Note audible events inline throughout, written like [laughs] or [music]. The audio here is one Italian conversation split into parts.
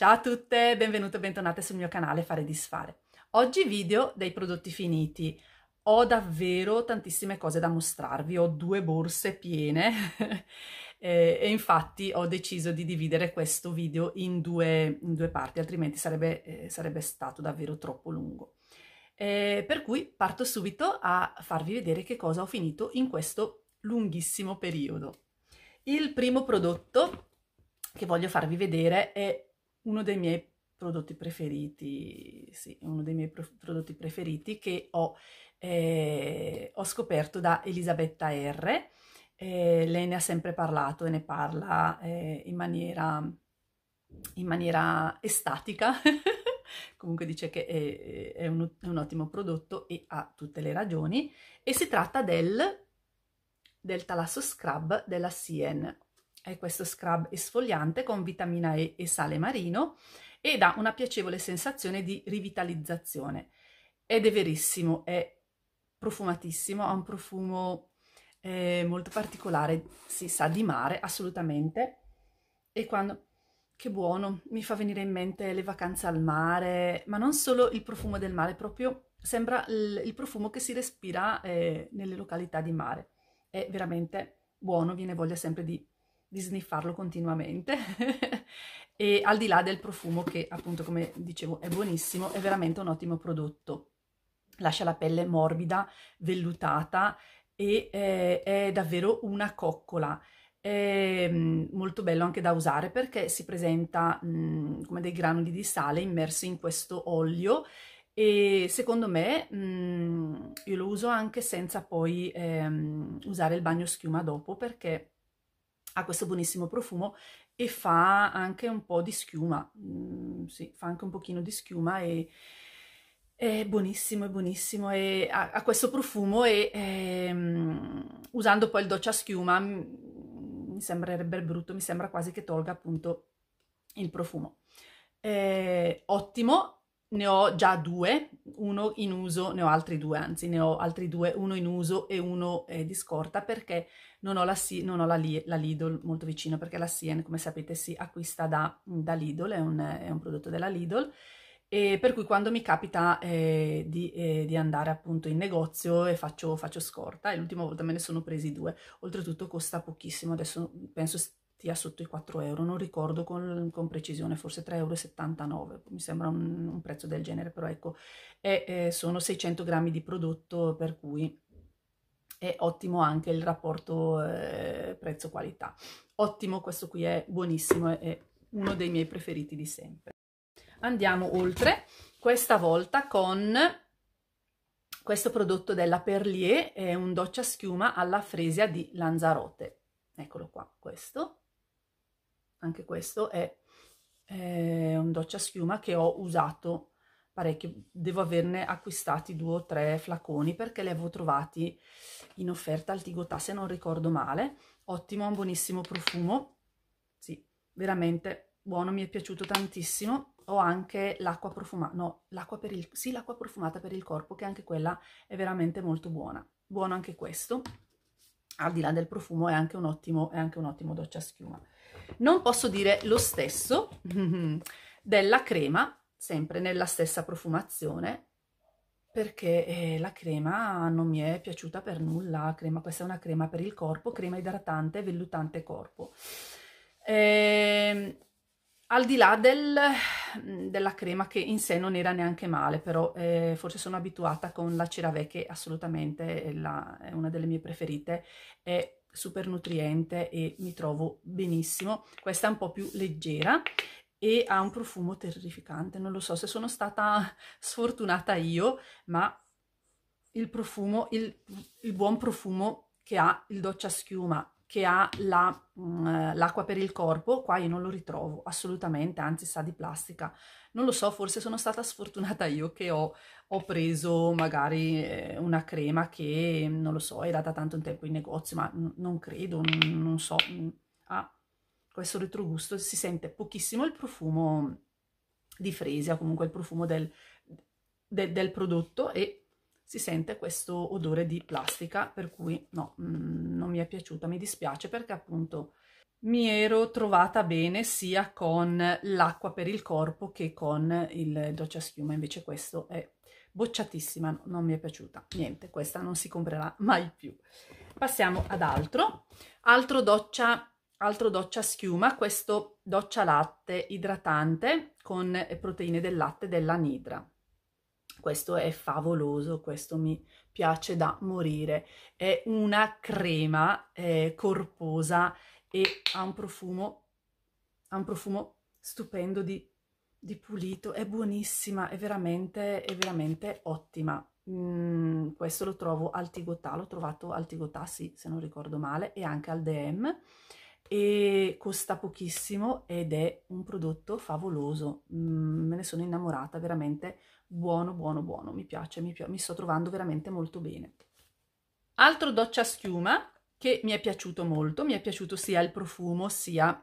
Ciao a tutte, benvenute e bentornate sul mio canale Fare Disfare. Oggi video dei prodotti finiti. Ho davvero tantissime cose da mostrarvi, ho due borse piene [laughs] e, e, infatti ho deciso di dividere questo video in due, in due parti, altrimenti sarebbe, eh, sarebbe, stato davvero troppo lungo. Eh, per cui parto subito a farvi vedere che cosa ho finito in questo lunghissimo periodo. Il primo prodotto che voglio farvi vedere è uno dei miei prodotti preferiti, sì, uno dei miei pro- prodotti preferiti che ho, eh, ho, scoperto da Elisabetta R. Eh, lei ne ha sempre parlato e ne parla eh, in, maniera, in maniera estatica. [laughs] Comunque dice che è, è, un, è, un, ottimo prodotto e ha tutte le ragioni. E si tratta del, del Talasso Scrub della Cien è questo scrub esfoliante con vitamina E e sale marino e dà una piacevole sensazione di rivitalizzazione. Ed è verissimo, è profumatissimo, ha un profumo eh, molto particolare, si sa di mare assolutamente. E quando... Che buono, mi fa venire in mente le vacanze al mare, ma non solo il profumo del mare, proprio sembra il, il profumo che si respira eh, nelle località di mare. È veramente buono, viene voglia sempre di di sniffarlo continuamente [laughs] e al di là del profumo che appunto come dicevo è buonissimo, è veramente un ottimo prodotto. Lascia la pelle morbida, vellutata e eh, è davvero una coccola. È mm, molto bello anche da usare perché si presenta mh, mm, come dei granuli di sale immersi in questo olio e secondo me mh, mm, io lo uso anche senza poi ehm, usare il bagno schiuma dopo perché ha questo buonissimo profumo e fa anche un po' di schiuma, mm, sì, fa anche un pochino di schiuma e è buonissimo, è buonissimo e ha, ha questo profumo e ehm, usando poi il doccia schiuma mi sembrerebbe brutto, mi sembra quasi che tolga appunto il profumo. Eh, ottimo, ne ho già due, uno in uso, ne ho altri due, anzi ne ho altri due, uno in uso e uno eh, di scorta perché non ho, la, non ho la, la, Lidl molto vicino perché la Sien come sapete si acquista da, da Lidl, è un, è un, prodotto della Lidl e per cui quando mi capita eh, di, eh, di, andare appunto in negozio e faccio, faccio scorta e l'ultima volta me ne sono presi due, oltretutto costa pochissimo, adesso penso stia sotto i 4 euro, non ricordo con, con precisione, forse 3,79 euro, mi sembra un, un, prezzo del genere, però ecco, è, eh, sono 600 grammi di prodotto, per cui è ottimo anche il rapporto eh, prezzo-qualità. Ottimo, questo qui è buonissimo, è uno dei miei preferiti di sempre. Andiamo oltre, questa volta con questo prodotto della Perlier, è un doccia schiuma alla fresia di Lanzarote. Eccolo qua, questo anche questo è, è un doccia schiuma che ho usato parecchio, devo averne acquistati due o tre flaconi perché li avevo trovati in offerta al Tigotà se non ricordo male, ottimo, un buonissimo profumo, sì, veramente buono, mi è piaciuto tantissimo, ho anche l'acqua profumata, no, l'acqua per il, sì, l'acqua profumata per il corpo che anche quella è veramente molto buona, buono anche questo, al di là del profumo è anche un ottimo, è anche un ottimo doccia schiuma. Non posso dire lo stesso della crema, sempre nella stessa profumazione, perché eh, la crema non mi è piaciuta per nulla. Crema, questa è una crema per il corpo, crema idratante, vellutante corpo. Eh, al di là del, della crema che in sé non era neanche male, però eh, forse sono abituata con la CeraVe che assolutamente è, la, è una delle mie preferite, è super nutriente e mi trovo benissimo. Questa è un po' più leggera e ha un profumo terrificante. Non lo so se sono stata [laughs] sfortunata io, ma il profumo, il, il buon profumo che ha il doccia schiuma, che ha mm, l'acqua per il corpo, qua io non lo ritrovo assolutamente, anzi sa di plastica. Non lo so, forse sono stata sfortunata io che ho, ho preso magari eh, una crema che, non lo so, era da tanto tempo in negozio, ma non credo, non, so, ha questo retrogusto, si sente pochissimo il profumo di fresia, comunque il profumo del, de, del prodotto e si sente questo odore di plastica, per cui no, mh, non mi è piaciuta, mi dispiace perché appunto mi ero trovata bene sia con l'acqua per il corpo che con il doccia schiuma, invece questo è bocciatissima, no, non mi è piaciuta, niente, questa non si comprerà mai più. Passiamo ad altro, altro doccia, altro doccia schiuma, questo doccia latte idratante con proteine del latte della Nidra. Questo è favoloso, questo mi piace da morire. È una crema eh, corposa e ha un profumo, ha un profumo stupendo di, di pulito, è buonissima, è veramente, è veramente ottima. Mm, questo lo trovo al Tigotà, l'ho trovato al Tigotà, sì, se non ricordo male, e anche al DM e costa pochissimo ed è un prodotto favoloso, mm, me ne sono innamorata, veramente buono, buono, buono, mi piace, mi, pi mi sto trovando veramente molto bene. Altro doccia schiuma che mi è piaciuto molto, mi è piaciuto sia il profumo sia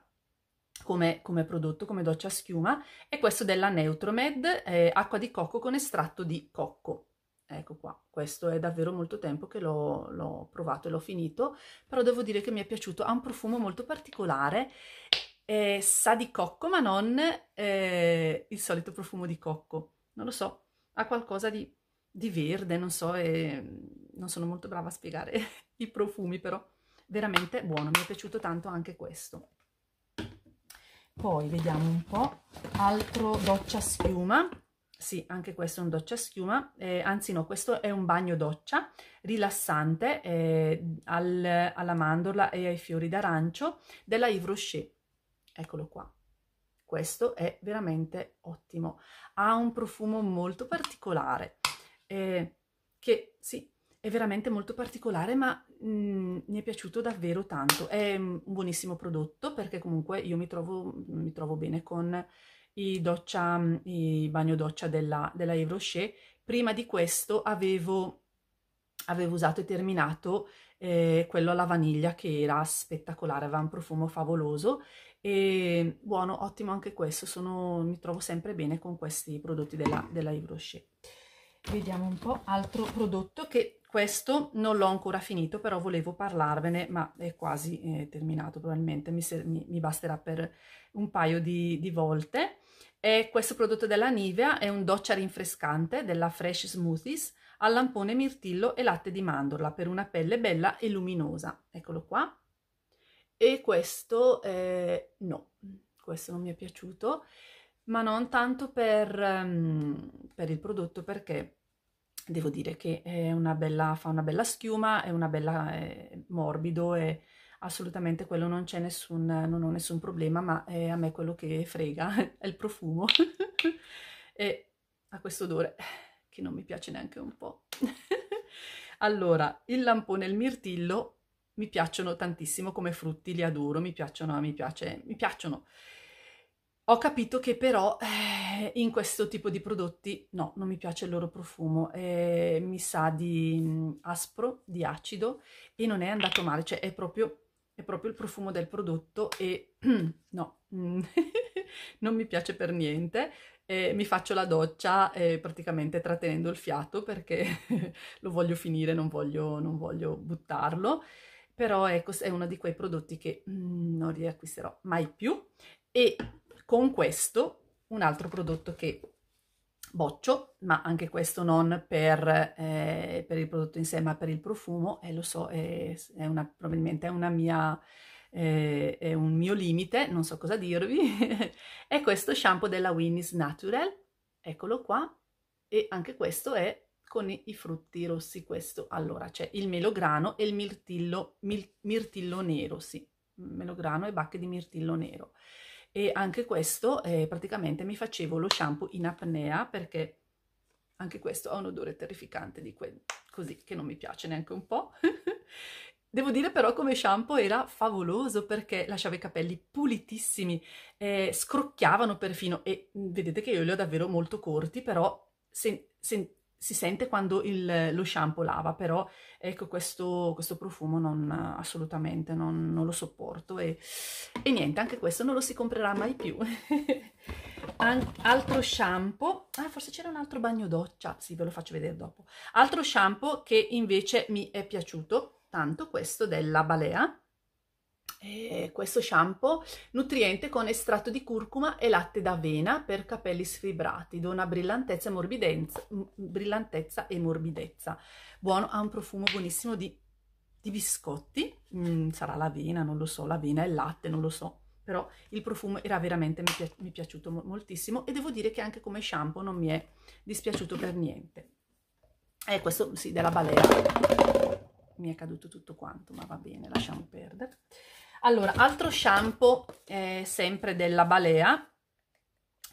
come, come prodotto, come doccia schiuma, è questo della Neutromed, eh, acqua di cocco con estratto di cocco. Ecco qua, questo è davvero molto tempo che l'ho provato e l'ho finito, però devo dire che mi è piaciuto, ha un profumo molto particolare, eh, sa di cocco ma non eh, il solito profumo di cocco, non lo so, ha qualcosa di, di verde, non so, non sono molto brava a spiegare [laughs] i profumi, però veramente buono, mi è piaciuto tanto anche questo. Poi vediamo un po', altro doccia schiuma, sì, anche questo è un doccia schiuma, eh, anzi no, questo è un bagno doccia rilassante eh, al, alla mandorla e ai fiori d'arancio della Yves Rocher. Eccolo qua. Questo è veramente ottimo. Ha un profumo molto particolare, eh, che sì, è veramente molto particolare, ma mh, mm, mi è piaciuto davvero tanto. È un buonissimo prodotto perché comunque io mi trovo, mi trovo bene con i, doccia, i bagno doccia della, della Yves Rocher. Prima di questo avevo, avevo usato e terminato eh, quello alla vaniglia che era spettacolare, aveva un profumo favoloso e buono, ottimo anche questo, Sono, mi trovo sempre bene con questi prodotti della, della Yves Rocher. Vediamo un po' altro prodotto che questo non l'ho ancora finito, però volevo parlarvene, ma è quasi eh, terminato probabilmente, mi, mi, mi, basterà per un paio di, di volte. E questo prodotto della Nivea è un doccia rinfrescante della Fresh Smoothies al lampone mirtillo e latte di mandorla per una pelle bella e luminosa. Eccolo qua. E questo eh, no, questo non mi è piaciuto, ma non tanto per, um, per il prodotto perché devo dire che una bella, fa una bella schiuma, è una bella è morbido e assolutamente quello non c'è nessun, non ho nessun problema, ma è a me quello che frega [laughs] è il profumo [laughs] e ha questo odore che non mi piace neanche un po'. [laughs] allora, il lampone e il mirtillo mi piacciono tantissimo come frutti, li adoro, mi piacciono, mi piace, mi piacciono. Ho capito che però eh, in questo tipo di prodotti no, non mi piace il loro profumo, eh, mi sa di mh, mm, aspro, di acido e non è andato male, cioè è proprio è proprio il profumo del prodotto e [clears throat] no, [laughs] non mi piace per niente. Eh, mi faccio la doccia eh, praticamente trattenendo il fiato perché [laughs] lo voglio finire, non voglio, non voglio buttarlo. Però ecco, è uno di quei prodotti che mm, non riacquisterò mai più. E con questo, un altro prodotto che boccio, ma anche questo non per, eh, per, il prodotto in sé, ma per il profumo, e lo so, è, è una, probabilmente è una mia... Eh, è un mio limite, non so cosa dirvi, [laughs] è questo shampoo della Winnie's Natural, eccolo qua, e anche questo è con i, frutti rossi, questo. Allora, c'è il melograno e il mirtillo, mil, mirtillo nero, sì, melograno e bacche di mirtillo nero e anche questo eh, praticamente mi facevo lo shampoo in apnea perché anche questo ha un odore terrificante di quel così che non mi piace neanche un po'. [laughs] Devo dire però come shampoo era favoloso perché lasciava i capelli pulitissimi, eh, scrocchiavano perfino e vedete che io li ho davvero molto corti, però se, se, si sente quando il, lo shampoo lava, però ecco questo, questo profumo non, assolutamente non, non lo sopporto e, e, niente, anche questo non lo si comprerà mai più. [laughs] An altro shampoo, ah forse c'era un altro bagno doccia, sì ve lo faccio vedere dopo. Altro shampoo che invece mi è piaciuto tanto, questo della Balea, E questo shampoo nutriente con estratto di curcuma e latte d'avena per capelli sfibrati, dona brillantezza e brillantezza e morbidezza. Buono, ha un profumo buonissimo di, di biscotti, mm, sarà l'avena, non lo so, l'avena e il latte, non lo so, però il profumo era veramente, mi, pi mi è piaciuto moltissimo e devo dire che anche come shampoo non mi è dispiaciuto per niente. E questo sì, della balea, mi è caduto tutto quanto, ma va bene, lasciamo perdere. Allora, altro shampoo eh, sempre della Balea,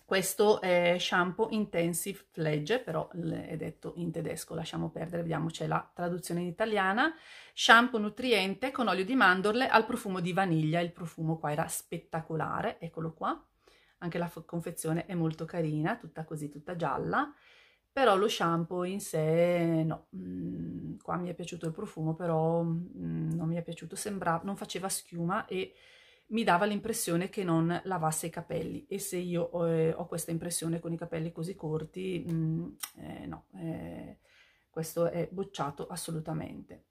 questo è shampoo Intensive Fledge, però è detto in tedesco, lasciamo perdere, vediamo c'è la traduzione in italiana. Shampoo nutriente con olio di mandorle al profumo di vaniglia, il profumo qua era spettacolare, eccolo qua. Anche la confezione è molto carina, tutta così, tutta gialla però lo shampoo in sé no, mm, qua mi è piaciuto il profumo, però mm, non mi è piaciuto, sembrava, non faceva schiuma e mi dava l'impressione che non lavasse i capelli. E se io ho, eh, ho questa impressione con i capelli così corti, mm, eh, no, eh, questo è bocciato assolutamente.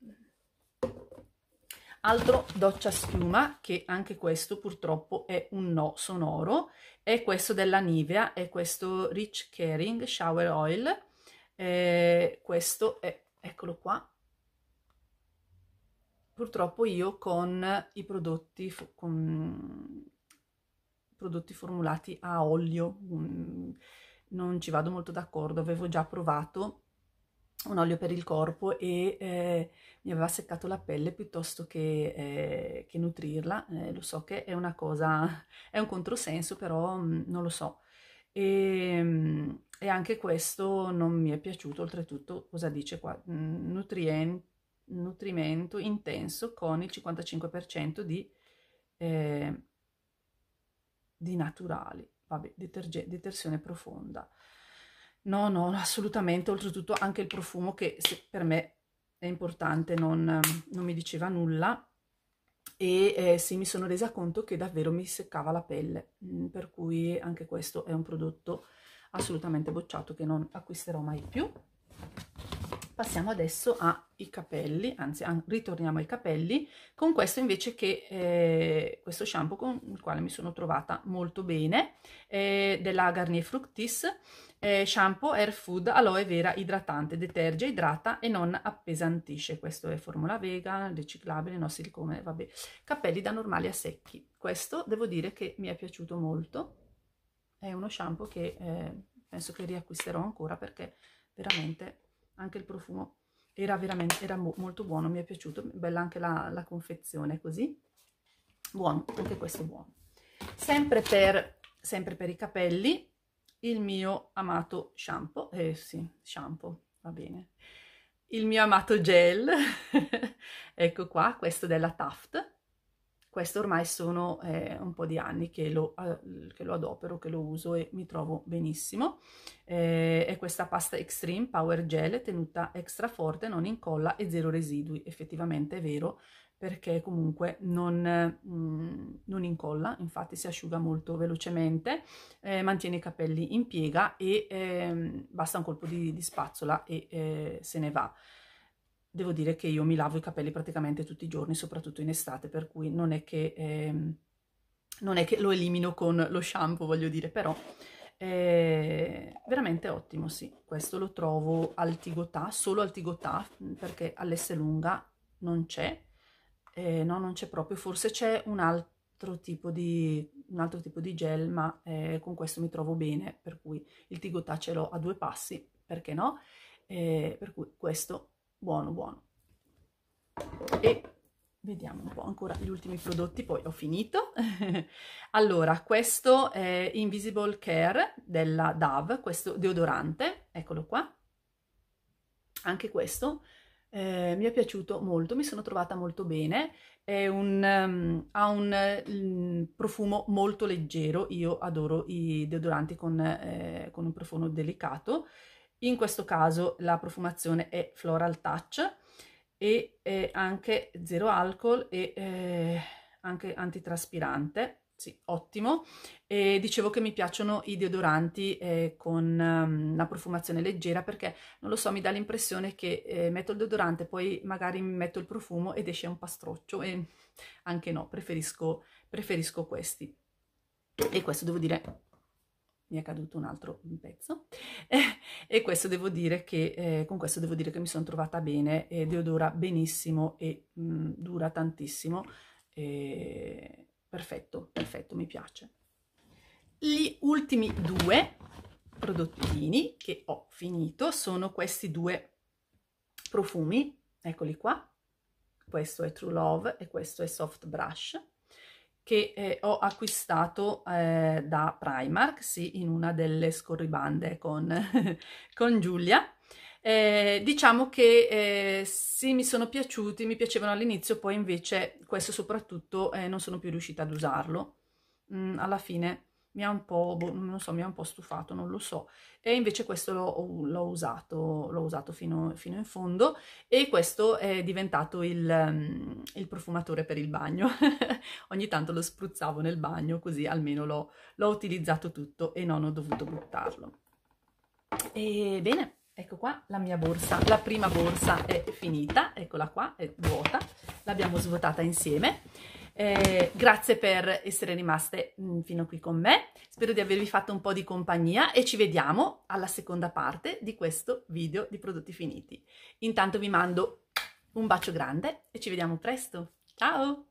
Altro doccia schiuma, che anche questo purtroppo è un no sonoro, è questo della Nivea, è questo Rich Caring Shower Oil, eh, questo è, eccolo qua, purtroppo io con i prodotti, con prodotti formulati a olio, um, non ci vado molto d'accordo, avevo già provato un olio per il corpo e eh, mi aveva seccato la pelle piuttosto che, eh, che nutrirla. Eh, lo so che è una cosa, è un controsenso, però mh, mm, non lo so. E, mh, mm, e, anche questo non mi è piaciuto, oltretutto, cosa dice qua? Mm, nutrien, nutrimento intenso con il 55% di, eh, di naturali, vabbè, detersione profonda. No, no, assolutamente, oltretutto anche il profumo che per me è importante, non, non mi diceva nulla e eh, sì, mi sono resa conto che davvero mi seccava la pelle, mm, per cui anche questo è un prodotto assolutamente bocciato che non acquisterò mai più. Passiamo adesso ai capelli, anzi ritorniamo ai capelli, con questo invece che eh, questo shampoo con il quale mi sono trovata molto bene, eh, della Garnier Fructis, eh, shampoo Air Food Aloe Vera idratante, deterge, idrata e non appesantisce. Questo è formula vegan, riciclabile, no silicone, vabbè. Capelli da normali a secchi. Questo devo dire che mi è piaciuto molto. È uno shampoo che eh, penso che riacquisterò ancora perché veramente anche il profumo era veramente era mo molto buono, mi è piaciuto. Bella anche la, la confezione così. Buono, anche questo buono. Sempre per, sempre per i capelli il mio amato shampoo, eh sì, shampoo, va bene, il mio amato gel, [laughs] ecco qua, questo della Taft, questo ormai sono eh, un po' di anni che lo, eh, che lo, adopero, che lo uso e mi trovo benissimo. Eh, è questa pasta Extreme Power Gel tenuta extra forte, non incolla e zero residui. Effettivamente è vero, perché comunque non, mm, non, incolla, infatti si asciuga molto velocemente, eh, mantiene i capelli in piega e eh, basta un colpo di, di spazzola e eh, se ne va. Devo dire che io mi lavo i capelli praticamente tutti i giorni, soprattutto in estate, per cui non è che, ehm, non è che lo elimino con lo shampoo, voglio dire, però è veramente ottimo, sì. Questo lo trovo al Tigotà, solo al Tigotà, perché all'S lunga non c'è, eh, no, non c'è proprio, forse c'è un altro tipo di, un altro tipo di gel, ma eh, con questo mi trovo bene, per cui il Tigotà ce l'ho a due passi, perché no? Eh, per cui questo buono, buono. E vediamo un po' ancora gli ultimi prodotti, poi ho finito. [laughs] allora, questo è Invisible Care della Dove, questo deodorante, eccolo qua. Anche questo eh, mi è piaciuto molto, mi sono trovata molto bene, un, um, ha un um, profumo molto leggero, io adoro i deodoranti con, eh, con, un profumo delicato, in questo caso la profumazione è Floral Touch e anche zero alcol e eh, anche antitraspirante, sì, ottimo. E dicevo che mi piacciono i deodoranti eh, con um, una profumazione leggera perché, non lo so, mi dà l'impressione che eh, metto il deodorante, poi magari metto il profumo ed esce un pastroccio e anche no, preferisco, preferisco questi. E questo devo dire, mi è caduto un altro pezzo, [laughs] e questo devo dire che, eh, con questo devo dire che mi sono trovata bene, e deodora benissimo e mh, mm, dura tantissimo. E perfetto, perfetto, mi piace. Gli ultimi due prodottini che ho finito sono questi due profumi, eccoli qua, questo è True Love e questo è Soft Brush, che eh, ho acquistato eh, da Primark, sì, in una delle scorribande con, [laughs] con Giulia, eh, diciamo che eh, sì, mi sono piaciuti, mi piacevano all'inizio, poi invece questo soprattutto eh, non sono più riuscita ad usarlo. Mm, alla fine mi ha un po', boh, non so, mi ha un po' stufato, non lo so. E invece questo l'ho usato, l'ho usato fino, fino, in fondo e questo è diventato il, um, il profumatore per il bagno. [laughs] Ogni tanto lo spruzzavo nel bagno così almeno l'ho utilizzato tutto e non ho dovuto buttarlo. E bene, Ecco qua la mia borsa, la prima borsa è finita, eccola qua, è vuota, l'abbiamo svuotata insieme. Eh, grazie per essere rimaste mm, fino qui con me, spero di avervi fatto un po' di compagnia e ci vediamo alla seconda parte di questo video di prodotti finiti. Intanto vi mando un bacio grande e ci vediamo presto, ciao!